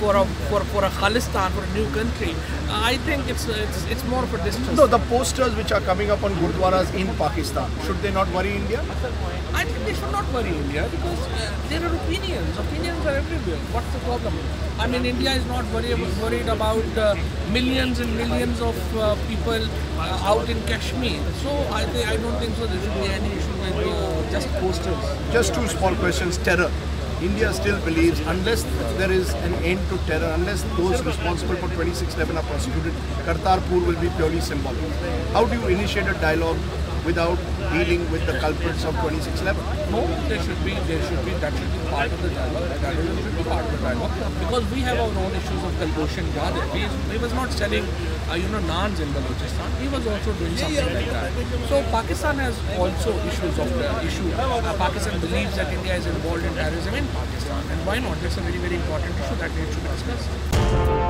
for a for, for a Khalistan, for a new country. I think it's it's it's more of a distance. No, the posters which are coming up on gurdwaras in Pakistan, should they not worry India? I think they should not worry India because uh, there are opinions. Opinions are everywhere. What's the problem? I mean, India is not worried worried about uh, millions and millions of uh, people uh, out in Kashmir. So I th- I don't think so. There should be any issue with uh, just posters. Just two small questions. Terror. India still believes unless there is an end to terror, unless those responsible for 2611 are prosecuted, Kartarpur will be purely symbolic. How do you initiate a dialogue without dealing with the culprits of 2611? No, there should be, there should be, that should be part of the dialogue. That should be part of the dialogue because we have our own issues of Kulbhushan Yadav. He, he was not selling, uh, you know, naans in Balochistan. He was also doing something like that. So Pakistan has also issues of the issue. Uh, Pakistan believes that India is involved in terrorism in Pakistan, and why not? That's a very, very important issue that needs to be discussed.